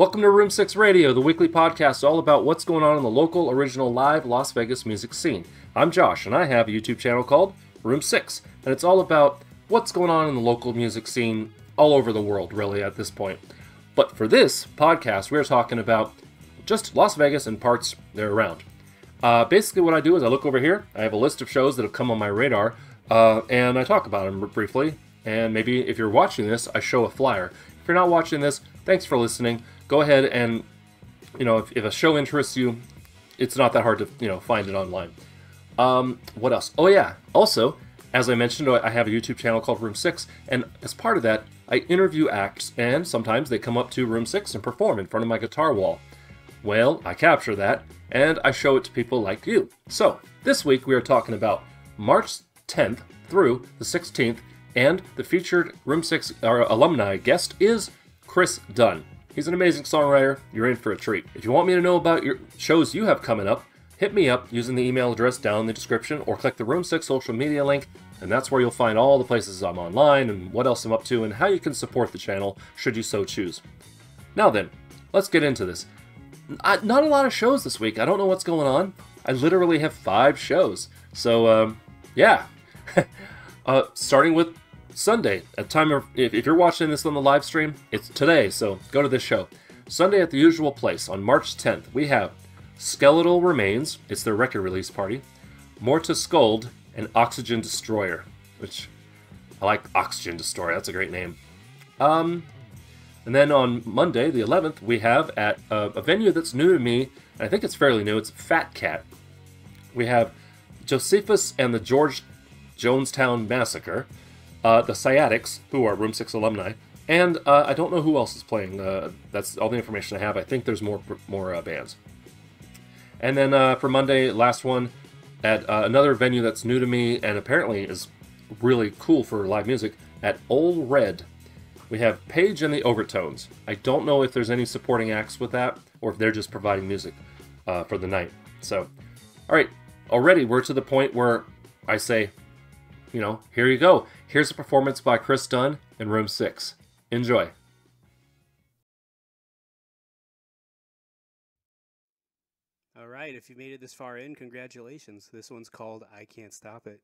Welcome to Room 6 Radio, the weekly podcast all about what's going on in the local, original, live Las Vegas music scene. I'm Josh, and I have a YouTube channel called Room 6, and it's all about what's going on in the local music scene all over the world, really, at this point. But for this podcast, we're talking about just Las Vegas and parts there around. Uh, basically, what I do is I look over here, I have a list of shows that have come on my radar, uh, and I talk about them briefly. And maybe if you're watching this, I show a flyer. If you're not watching this, thanks for listening. Go ahead and, you know, if, if a show interests you, it's not that hard to, you know, find it online. Um, what else? Oh, yeah. Also, as I mentioned, I have a YouTube channel called Room 6, and as part of that, I interview acts, and sometimes they come up to Room 6 and perform in front of my guitar wall. Well, I capture that, and I show it to people like you. So, this week we are talking about March 10th through the 16th, and the featured Room 6 our alumni guest is Chris Dunn. He's an amazing songwriter. You're in for a treat. If you want me to know about your shows you have coming up, hit me up using the email address down in the description or click the Room 6 social media link, and that's where you'll find all the places I'm online and what else I'm up to and how you can support the channel should you so choose. Now then, let's get into this. not a lot of shows this week. I don't know what's going on. I literally have five shows. So, um, yeah. uh, starting with Sunday, at time of, if, if you're watching this on the live stream, it's today, so go to this show. Sunday at the usual place on March 10th, we have Skeletal Remains, it's their record release party, Morta Scold, and Oxygen Destroyer, which I like Oxygen Destroyer, that's a great name. Um, and then on Monday, the 11th, we have at a, a venue that's new to me, and I think it's fairly new, it's Fat Cat. We have Josephus and the George Jonestown Massacre, uh, the Sciatics, who are Room 6 alumni, and uh, I don't know who else is playing. Uh, that's all the information I have. I think there's more more uh, bands. And then uh, for Monday, last one, at uh, another venue that's new to me and apparently is really cool for live music, at Ole Red, we have Page and the Overtones. I don't know if there's any supporting acts with that, or if they're just providing music for the night. So, all right, already we're to the point where I say, you know, here you go. Here's a performance by Chris Dunn in Room 6. Enjoy. All right, if you made it this far in, congratulations. This one's called I Can't Stop It.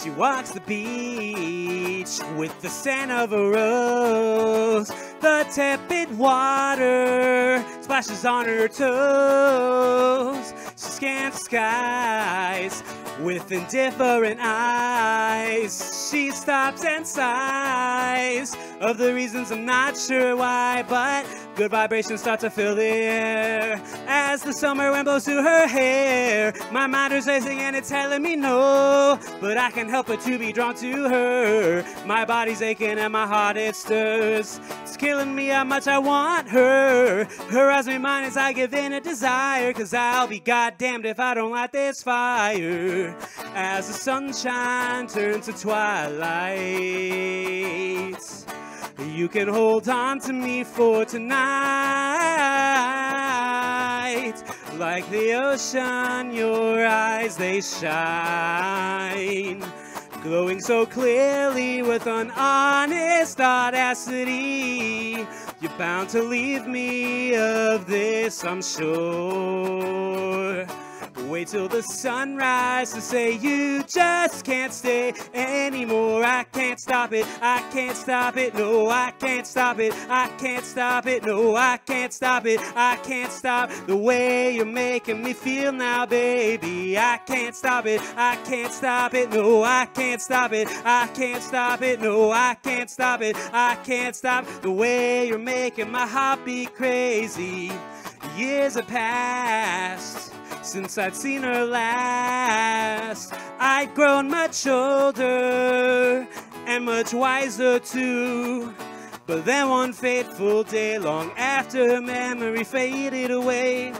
She walks the beach with the scent of a rose. The tepid water splashes on her toes. She scans the skies with indifferent eyes. She stops and sighs of the reasons I'm not sure why, but good vibrations start to fill the air as the summer wind blows through her hair. My mind is racing and it's telling me no, but I can't help but to be drawn to her. My body's aching and my heart it stirs. It's killing me how much I want her. Her eyes remind as I give in a desire, cause I'll be goddamned if I don't light this fire. As the sunshine turns to twilight. You can hold on to me for tonight. Like the ocean, your eyes they shine. Glowing so clearly with an honest audacity. You're bound to leave me of this, I'm sure. Wait till the sunrise to say you just can't stay anymore. I can't stop it. I can't stop it. No, I can't stop it. I can't stop it. No, I can't stop it. I can't stop the way you're making me feel now, baby. I can't stop it. I can't stop it. No, I can't stop it. I can't stop it. No, I can't stop it. I can't stop the way you're making my heart beat crazy. Years have passed since I'd seen her last. I'd grown much older and much wiser too. But then one fateful day, long after her memory faded away,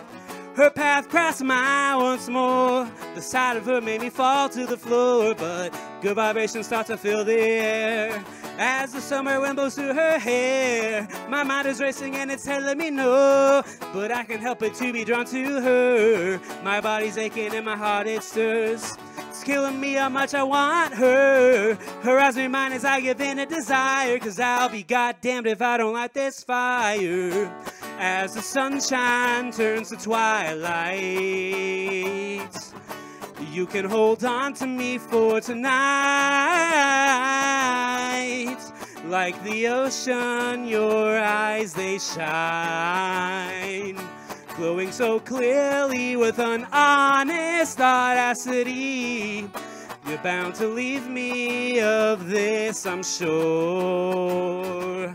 Her path crossed mine once more. The sight of her made me fall to the floor, but good vibrations start to fill the air. As the summer wind blows through her hair, my mind is racing and it's telling me no. But I can help it to be drawn to her. My body's aching and my heart it stirs. It's killing me how much I want her. Her eyes remind as I give in a desire. Cause I'll be goddamned if I don't light this fire. As the sunshine turns to twilight. You can hold on to me for tonight. Like the ocean, your eyes they shine. Glowing so clearly with an honest audacity. You're bound to leave me of this, I'm sure.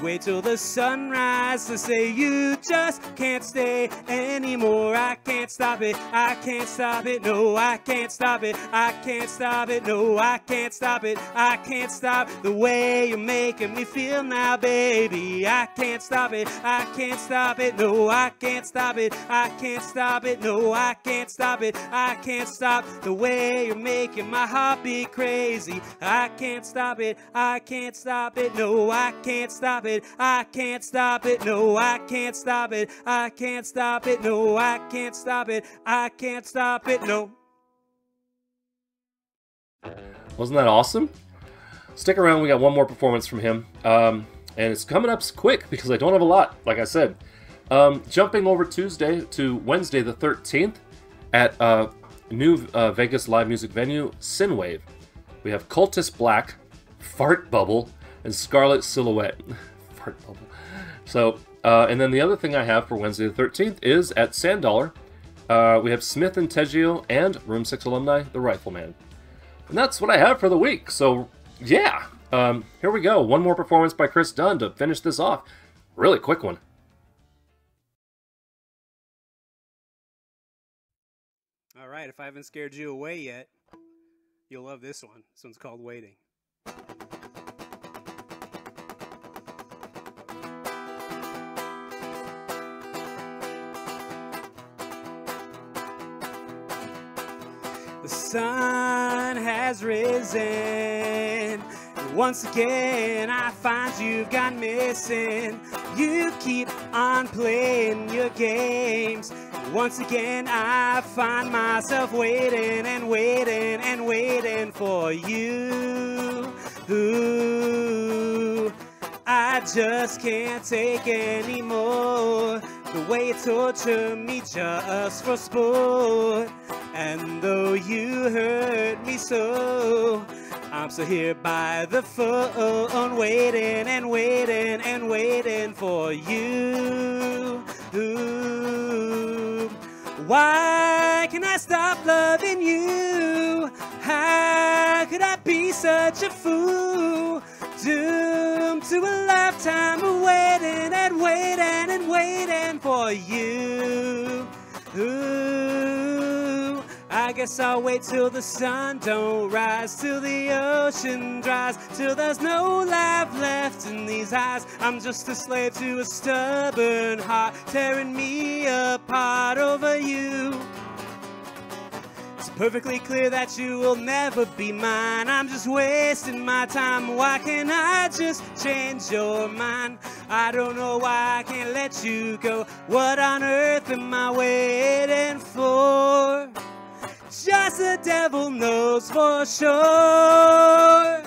Wait till the sunrise to say you just can't stay anymore. I can't stop it. I can't stop it. No, I can't stop it. I can't stop it. No, I can't stop it. I can't stop the way you're making me feel now, baby. I can't stop it. I can't stop it. No, I can't stop it. I can't stop it. No, I can't stop it. I can't stop the way you're making my heart beat crazy. I can't stop it. I can't stop it. No, I can't stop it. I can't stop it. No, I can't stop it. I can't stop it. No, I can't stop it. I can't stop it. No. Wasn't that awesome? Stick around, we got one more performance from him. Um, and it's coming up quick because I don't have a lot, like I said. Um, jumping over Tuesday to Wednesday the 13th at uh, new uh, Vegas live music venue, Sinwave. We have Cultist Black, Fart Bubble, and Scarlet Silhouette. So, uh, and then the other thing I have for Wednesday the 13th is at Sand Dollar. Uh, we have Smith and Teggio and Room 6 alumni, The Rifleman. And that's what I have for the week. So, yeah. Um, here we go. One more performance by Chris Dunn to finish this off. Really quick one. All right, if I haven't scared you away yet, you'll love this one. This one's called Waiting. Sun has risen. Once again, I find you've gone missing. You keep on playing your games. Once again, I find myself waiting and waiting and waiting for you. Ooh, I just can't take anymore. The way you torture me just for sport. And though you hurt me so, I'm still here by the phone, waiting and waiting and waiting for you. Ooh, why can I stop loving you? How could I be such a fool? Doomed to a lifetime and waiting for you. Ooh, I guess I'll wait till the sun don't rise, till the ocean dries, till there's no life left in these eyes. I'm just a slave to a stubborn heart, tearing me apart over you. Perfectly clear that you will never be mine. I'm just wasting my time. Why can't I just change your mind? I don't know why I can't let you go. What on earth am I waiting for? Just the devil knows for sure.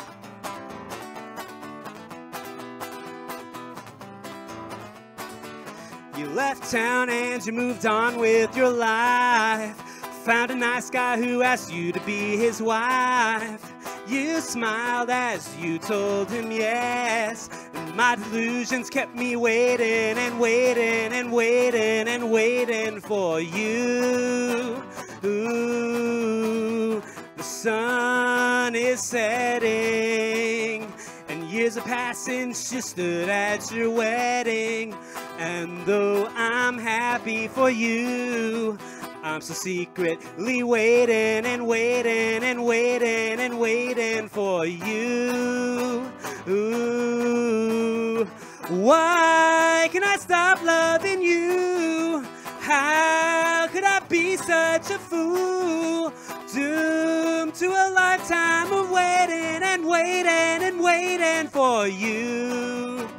You left town and you moved on with your life. Found a nice guy who asked you to be his wife. You smiled as you told him yes. And my delusions kept me waiting and waiting and waiting and waiting for you. Ooh, the sun is setting. And years are passing, she stood at your wedding. And though I'm happy for you, I'm so secretly waiting and waiting and waiting and waiting for you. Ooh, why can I stop loving you? How could I be such a fool, doomed to a lifetime of waiting and waiting and waiting for you.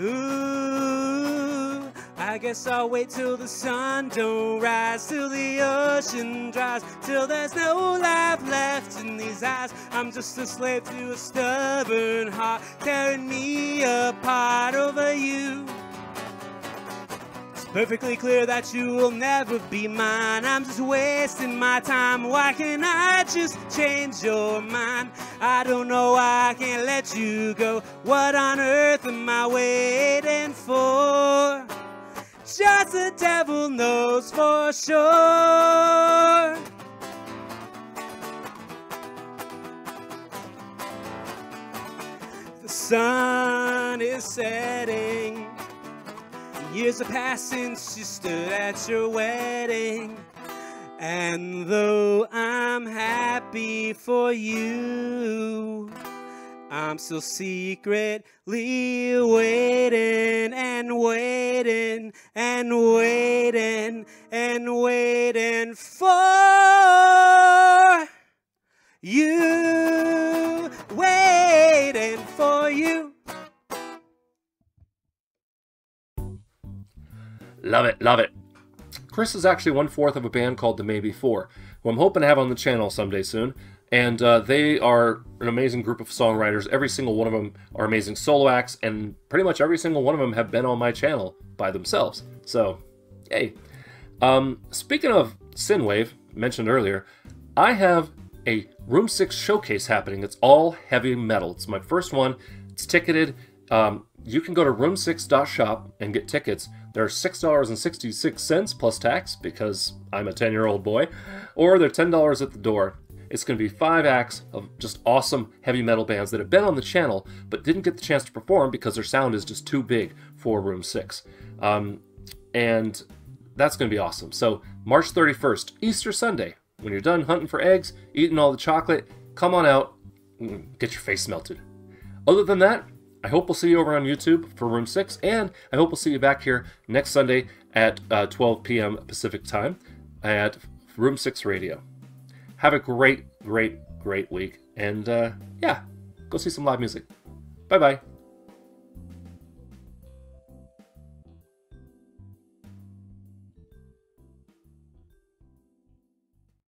Ooh, I guess I'll wait till the sun don't rise, till the ocean dries, till there's no life left in these eyes. I'm just a slave to a stubborn heart, tearing me apart over you. It's perfectly clear that you will never be mine. I'm just wasting my time. Why can't I just change your mind? I don't know why I can't let you go. What on earth am I waiting for? Just the devil knows for sure. The sun is setting. Years have passed since you stood at your wedding. And though I'm happy for you, I'm still secretly waiting and waiting and waiting and waiting for you. Waiting for you. Love it, love it. Chris is actually one fourth of a band called the Maybe Four, who I'm hoping to have on the channel someday soon. And uh, they are an amazing group of songwriters. Every single one of them are amazing solo acts, and pretty much every single one of them have been on my channel by themselves. So, yay. Um, speaking of Sinwave, mentioned earlier, I have a Room 6 showcase happening. It's all heavy metal. It's my first one. It's ticketed. Um, you can go to room6.shop and get tickets. They're $6.66 plus tax because I'm a 10 year old boy, or they're $10 at the door. It's going to be five acts of just awesome heavy metal bands that have been on the channel but didn't get the chance to perform because their sound is just too big for Room 6. Um, and that's going to be awesome. So, March 31st, Easter Sunday, when you're done hunting for eggs, eating all the chocolate, come on out, get your face melted. Other than that, I hope we'll see you over on YouTube for Room 6, and I hope we'll see you back here next Sunday at uh, 12 p.m. Pacific Time at Room 6 Radio. Have a great, great, great week, and uh, yeah, go see some live music. Bye bye.